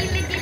Bibi,